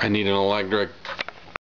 I need an electric